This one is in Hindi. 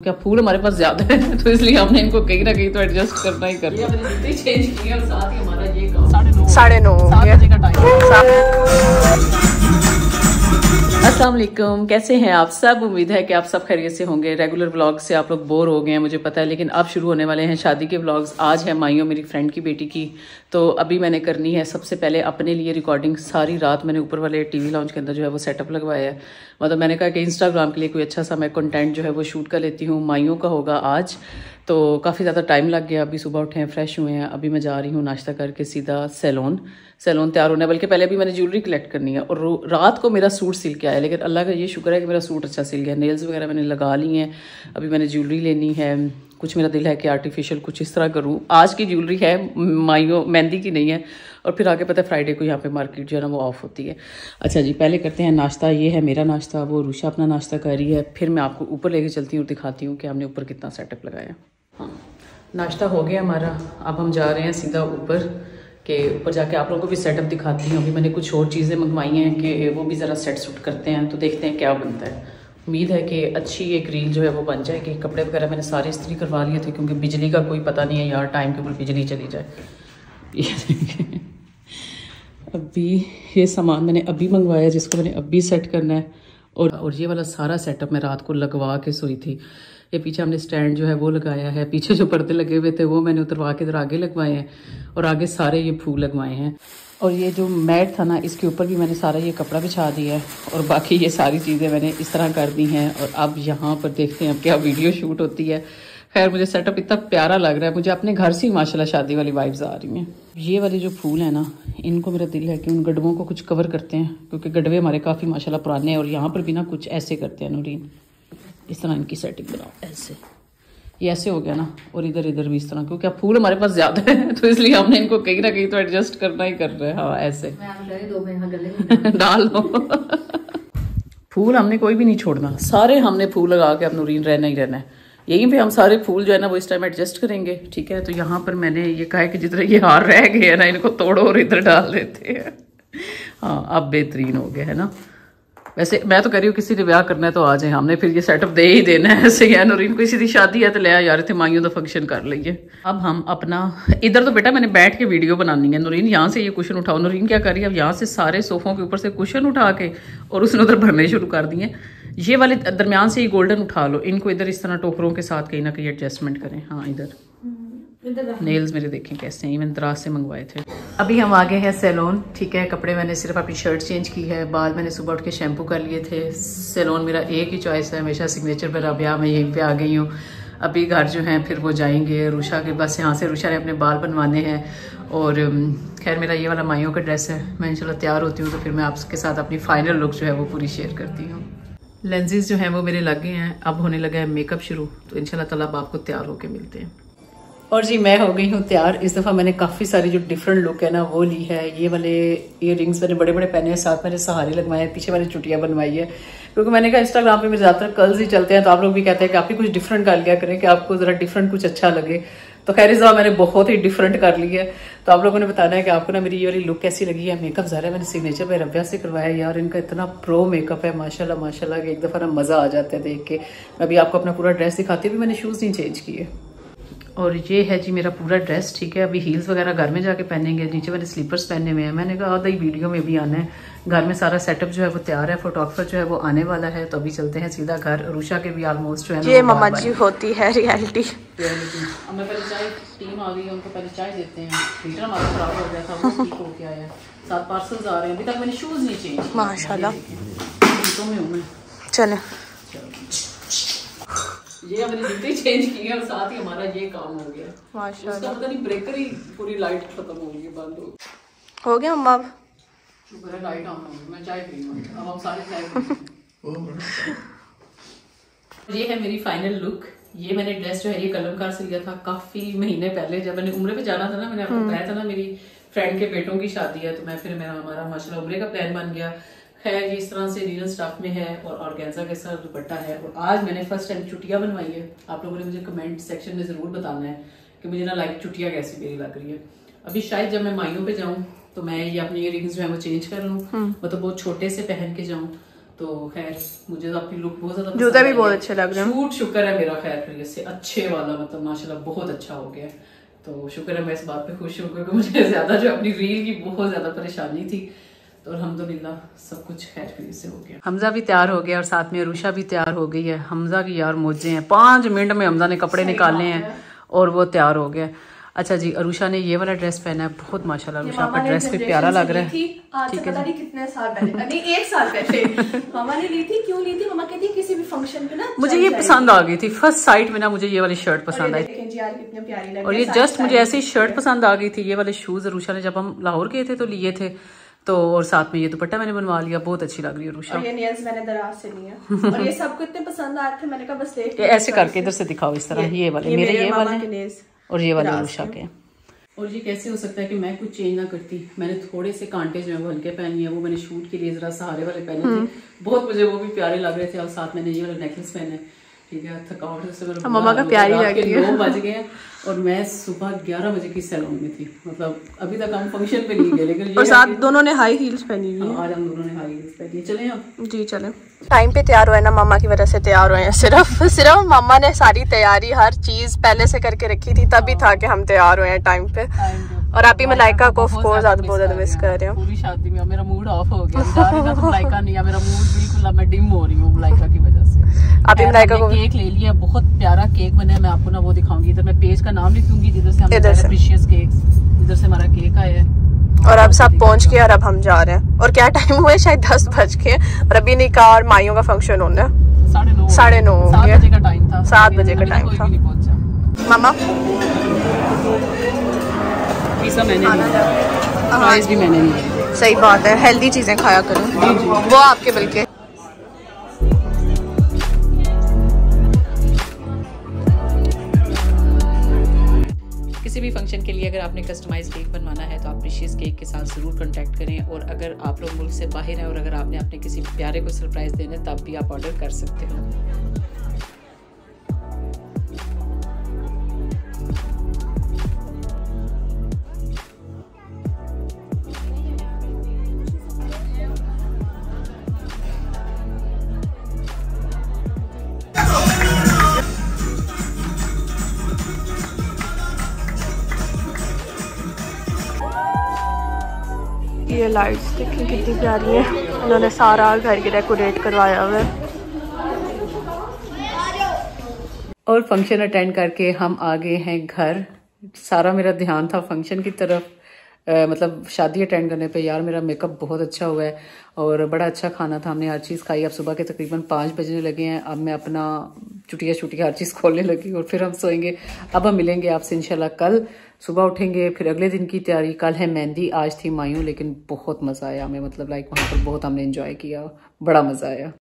क्या फूल हमारे पास ज़्यादा है तो इसलिए हमने इनको कहीं ना कहीं तो एडजस्ट करना ही करना है। चेंज किया और साथ ही हमारा ये साढ़े नौ साढ़े नौ बजे का टाइम वालेकुम कैसे हैं आप? सब उम्मीद है कि आप सब खैरियत से होंगे। रेगुलर व्लॉग से आप लोग बोर हो गए हैं, मुझे पता है, लेकिन अब शुरू होने वाले हैं शादी के व्लॉग्स। आज है माइयों मेरी फ्रेंड की बेटी की तो अभी मैंने करनी है सबसे पहले अपने लिए रिकॉर्डिंग सारी रात मैंने ऊपर वाले टीवी लॉन्च के अंदर जो है वो सेटअप लगवाया है। मतलब मैंने कहा कि इंस्टाग्राम के लिए कोई अच्छा सा मैं कंटेंट जो है वो शूट कर लेती हूँ। माइयों का होगा आज। तो काफ़ी ज़्यादा टाइम लग गया। अभी सुबह उठे हैं फ्रेश हुए हैं। अभी मैं जा रही हूँ नाश्ता करके सीधा सैलून सैलून तैयार होना है, बल्कि पहले अभी मैंने ज्वेलरी कलेक्ट करनी है। और रात को मेरा सूट सिल के आया लेकिन अल्लाह का ये शुक्र है कि मेरा सूट अच्छा सिल गया। नेल्स वगैरह मैंने लगा ली हैं। अभी मैंने ज्वेलरी लेनी है। कुछ मेरा दिल है कि आर्टिफिशियल कुछ इस तरह करूँ। आज की ज्वेलरी है, माइयो, मेहंदी की नहीं है। और फिर आगे पता है फ्राइडे को यहाँ पे मार्केट जो है ना, वो ऑफ़ होती है। अच्छा जी, पहले करते हैं नाश्ता। ये है मेरा नाश्ता। वो रूशा अपना नाश्ता कर रही है। फिर मैं आपको ऊपर लेके चलती हूँ और दिखाती हूँ कि हमने ऊपर कितना सेटअप लगाया। नाश्ता हो गया हमारा। अब हम जा रहे हैं सीधा ऊपर के ऊपर जाके आप लोगों को भी सेटअप दिखाती हूँ। अभी मैंने कुछ और चीज़ें मंगवाई हैं कि वो भी ज़रा सेट सूट करते हैं तो देखते हैं क्या बनता है। उम्मीद है कि अच्छी एक रील जो है वो बन जाएगी कपड़े वगैरह मैंने सारे इस्त्री करवा लिए थे, क्योंकि बिजली का कोई पता नहीं है यार टाइम के ऊपर बिजली चली जाए। अभी ये सामान मैंने अभी मंगवाया जिसको मैंने अभी सेट करना है। और और ये वाला सारा सेटअप मैं रात को लगवा के सोई थी। ये पीछे हमने स्टैंड जो है वो लगाया है। पीछे जो पर्दे लगे हुए थे, वो मैंने उतरवा के इधर आगे लगवाए हैं और आगे सारे ये फूल लगवाए हैं। और ये जो मैट था ना, इसके ऊपर भी मैंने सारा ये कपड़ा बिछा दिया है और बाकी ये सारी चीज़ें मैंने इस तरह कर दी हैं और अब यहाँ पर देखते हैं अब क्या वीडियो शूट होती है। खैर, मुझे सेटअप इतना प्यारा लग रहा है, मुझे अपने घर से ही माशाल्लाह शादी वाली वाइब्स आ रही हैं। ये वाले जो फूल है ना, इनको मेरा दिल है कि उन गडवों को कुछ कवर करते हैं, क्योंकि गडवे हमारे काफ़ी माशाल्लाह पुराने हैं और यहाँ पर भी ना कुछ ऐसे करते हैं, नूरीन। इस तरह इनकी सेटिंग बनाओ। ऐसे। ये ऐसे हो गया ना और इधर इधर भी इस तरह क्योंकि अब फूल हमारे पास ज़्यादा है तो इसलिए हमने इनको कहीं ना कहीं तो एडजस्ट करना ही कर रहे हैं। हाँ ऐसे। डाल दो फूल हमने कोई भी नहीं छोड़ना। सारे हमने फूल लगा के अब नूरीन रहना ही रहना है। यहीं पे हम सारे फूल जो है ना वो इस टाइम एडजस्ट करेंगे ठीक है? तो यहाँ पर मैंने ये कहा है कि जितने ये हार रह गए हैं ना इनको तोड़ो और इधर डाल देते हैं। हाँ अब बेहतरीन हो गया है ना। वैसे मैं तो कह रही हूँ, किसी ने ब्याह करना है तो आ जाए। हमने फिर ये सेटअप दे ही देना है, ऐसे है नूरीन को। किसी की शादी है तो ले यार थे माइयों का फ़ंक्शन कर लीजिए अब हम अपना, इधर तो बेटा मैंने बैठ के वीडियो बनानी है। नूरीन, यहाँ से ये कुशन उठाओ। नूरीन, क्या कर रही है? अब यहाँ से सारे सोफों के ऊपर से कुशन उठा के और उसने उधर भरने शुरू कर दिए ये वाले दरमियान से ये गोल्डन उठा लो। इनको इधर इस तरह टोकरों के साथ कहीं ना कहीं एडजस्टमेंट करें। हाँ इधर। नेल्स मेरे देखें कैसे हैं मैंने दराज से मंगवाए थे। अभी हम आ गए हैं सैलून ठीक है? कपड़े मैंने सिर्फ़ अपनी शर्ट चेंज की है बाल मैंने सुबह उठ के शैम्पू कर लिए थे। सैलून मेरा एक ही चॉइस है हमेशा सिग्नेचर पर अब मैं यहीं पे आ गई हूँ। अभी घर जो हैं फिर वो जाएँगे। रूशा के बस यहाँ से रूशा ने अपने बाल बनवाने हैं। और खैर मेरा ये वाला माइयों का ड्रेस है। मैं इंशाल्लाह तैयार होती हूँ तो फिर मैं आपके साथ अपनी फाइनल लुक जो है वो पूरी शेयर करती हूँ। लेंजेज जो हैं वो मेरे लग गए हैं। अब होने लगा है मेकअप शुरू। तो इंशाल्लाह ताला आपको तैयार होके मिलते हैं। और जी, मैं हो गई हूँ तैयार। इस दफ़ा मैंने काफ़ी सारी जो डिफरेंट लुक है ना, वो ली है। ये वाले इयर मैंने बड़े बड़े पहने हैं, साथ मैंने सहारे लगवाए हैं, पीछे मैंने चुटिया बनवाई है। क्योंकि मैंने कहा इंस्टाग्राम पे मेरे ज़्यादातर कल्स ही चलते हैं तो आप लोग भी कहते हैं कि आप भी कुछ डिफरेंट कर लिया करें, कि आपको ज़रा डिफरेंट कुछ अच्छा लगे। तो खैर, इस दफ़ा मैंने बहुत ही डिफरेंट कर ली है। तो आप लोगों ने बताना है कि आपको ना मेरी ये वाली लुक कैसी लगी है। मेकअप ज़रा मैंने सिग्नेचर पे रव्या से करवाया है। यार, इनका इतना प्रो मेकअप है, माशाल्लाह माशाल्लाह, कि एक दफ़ा ना मज़ा आ जाता है देख के। मैं अभी आपको अपना पूरा ड्रेस दिखाती हूँ मैंने शूज़ नहीं चेंज किए। और ये है जी मेरा पूरा ड्रेस ठीक है? अभी हील्स वगैरह घर में जाके पहनेंगे नीचे मैंने स्लीपर्स पहने हुए हैं। मैंने कहा आधा ही वीडियो में भी आना है। घर में सारा सेटअप जो है वो तैयार है फोटोग्राफर जो है वो आने वाला है तो अभी चलते हैं सीधा घर। रूशा के भी ऑलमोस्ट जो है ये मम्मा जी होती है रियलिटी अब मैं पहले चाय टीम आ गई है उनको पहले चाय देते हैं। हीटर हमारा खराब हो गया था वो ठीक हो गया है। सात पार्सल्स आ रहे हैं। अभी तक मैंने शूज़ नहीं चेंज माशाल्लाह। चले। ये हमने जूते चेंज किए और साथ ही हमारा ये काम हो गया। माशाल्लाह। उसका पता नहीं ब्रेकर ही पूरी लाइट खत्म हो गई बंद हो गई। हो गया मम्मा अब? शुक्र है लाइट ऑन हो गई मैं चाय पी लूँ अब हम सारे चाय पी ये है मेरी फाइनल लुक ये मैंने ड्रेस जो है ये कलमकार से लिया था काफ़ी महीने पहले। जब मैंने उम्र पे जाना था ना मैंने आपको बताया था ना मेरी फ्रेंड के बेटों की शादी है तो मैं फिर मेरा हमारा माशाल्लाह उम्र का प्लान बन गया। खैर ये इस तरह से रीनल स्टाफ में है और ऑर्गेन्जा के साथ दुपट्टा है। और आज मैंने फ़र्स्ट टाइम चुटिया बनवाई है। आप लोगों ने मुझे कमेंट सेक्शन में ज़रूर बताना है कि मुझे ना लाइक चुटिया कैसी मेरी लग रही है। अभी शायद जब मैं माइयों पे जाऊँ तो मैं ये अपनी इयरिंग्स जो है वो चेंज कर लूँ। मतलब बहुत छोटे से पहन के जाऊँ तो खैर मुझे तो अपनी लुक बहुत ज़्यादा जूते भी बहुत है। अच्छे लग रहे हैं। शूट शुक्र है मेरा खैर से अच्छे वाला मतलब माशाल्लाह बहुत अच्छा हो गया। तो शुक्र है मैं इस बात पे खुश हूँ क्योंकि मुझे ज़्यादा जो अपनी रील की बहुत ज़्यादा परेशानी थी। तो अलहमदुलिल्लाह सब कुछ खैर से हो गया। हमजा भी तैयार हो गया और साथ में अरुषा भी तैयार हो गई है। हमजा की यार मोजे हैं। पाँच मिनट में हमजा ने कपड़े निकाले हैं और वो तैयार हो गया। अच्छा जी अरुषा ने ये वाला ड्रेस पहना है। बहुत माशाल्लाह अरुषा आपका ड्रेस भी प्यारा लग रहा है। ठीक है नहीं कितने साल पहले। नहीं एक साल पहले। मामा ने ली थी क्यों ली थी? मामा कहती किसी भी फ़ंक्शन पे ना मुझे ये पसंद आ गई थी। फ़र्स्ट साइट में ना मुझे ये वाली शर्ट पसंद आई। जी और ये जस्ट मुझे ऐसी शर्ट पसंद आ गई थी। ये वाले शूज़ अरुषा ने जब हम लाहौर गए थे तो लिए थे। तो और साथ में ये दुपट्टा मैंने बनवा लिया बहुत अच्छी लग रही है और ये नेल्स मैंने दराज से लिए और ये सबको इतने पसंद आए थे मैंने कहा बस देख ये ऐसे करके इधर से दिखाओ इस तरह ये वाले मेरे ये वाले और ये वाले अरुषा के। और ये कैसे हो सकता है कि मैं कुछ चेंज ना करती? मैंने थोड़े से कांटे जो है वो हल्के पहनी है वो मैंने शूट के लिए जरा सहारे वाले पहने थे। बहुत मुझे वो भी प्यारे लग रहे थे और साथ मैंने ये वाला नेकलेस पहना। है ठीक है थकावट से मेरा मम्मा का प्यारी हो है। बज गए और मैं सुबह ग्यारह बजे की सैलून में थी। मतलब अभी तक हम फ़ंक्शन पे नहीं गए लेकिन ये और साथ दोनों ने हाई हील्स पहनी हुई हाँ, आज हम दोनों ने हाई हील्स पहनी है। चलें जी चले। टाइम पे तैयार हुए ना मामा की वजह से तैयार हुए हैं सिर्फ़ सिर्फ़ मामा ने सारी तैयारी हर चीज़ पहले से करके रखी थी तभी था कि हम तैयार हुए हैं टाइम पे। और आप ही मलाइका को of course आज बहुत ज़्यादा miss कर रहे हो। पूरी शादी में मेरा मूड ऑफ़ हो गया। तो मलाइका नहीं है मेरा मूड बिल्कुल मैं डिम हो रही हूँ मलाइका की मलाइका को केक ले लिया बहुत प्यारा केक बना मैं आपको ना वो दिखाऊँगी। इधर मैं पेज का नाम लिखूँगी जिधर से इधर से। केक जिधर से हमारा केक आया है। और अब सब पहुँच गए और अब हम जा रहे हैं। और क्या टाइम हुआ है? शायद दस बज के और अभी निकाह और माइयों का फ़ंक्शन होना। है साढ़े नौ साढ़े नौ सात बजे का टाइम था। सात बजे का टाइम था। भी नहीं पहुँचा। मामा? पिज्जा मैंने भी मैंने सही बात है। हेल्दी चीज़ें खाया करो। वो आपके बल्कि। किसी भी फ़ंक्शन के लिए अगर आपने कस्टमाइज केक बनवाना है तो आप प्रीशियस केक के साथ ज़रूर कॉन्टैक्ट करें और अगर आप लोग मुल्क से बाहर हैं और अगर आपने अपने किसी प्यारे को सरप्राइज़ देना है, तब भी आप ऑर्डर कर सकते हो। ये लाइट्स देखिए कितनी प्यारी है। उन्होंने सारा घर के डेकोरेट करवाया हुआ है। और फ़ंक्शन अटेंड करके हम आ गए हैं घर। सारा मेरा ध्यान था फ़ंक्शन की तरफ़। अ, मतलब शादी अटेंड करने पे यार मेरा मेकअप बहुत अच्छा हुआ है और बड़ा अच्छा खाना था हमने। हर चीज़ खाई। अब सुबह के तकरीबन पाँच बजने लगे हैं। अब मैं अपना चुटिया चुटिया हर चीज़ खोलने लगी और फिर हम सोएँगे। अब हम मिलेंगे आपसे, इंशाल्लाह कल सुबह उठेंगे, फिर अगले दिन की तैयारी। कल है मेहंदी, आज थी मायूँ, लेकिन बहुत मज़ा आया हमें मतलब लाइक वहाँ पर बहुत हमने इन्जॉय किया, बड़ा मज़ा आया।